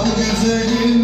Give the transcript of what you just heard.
güzelim.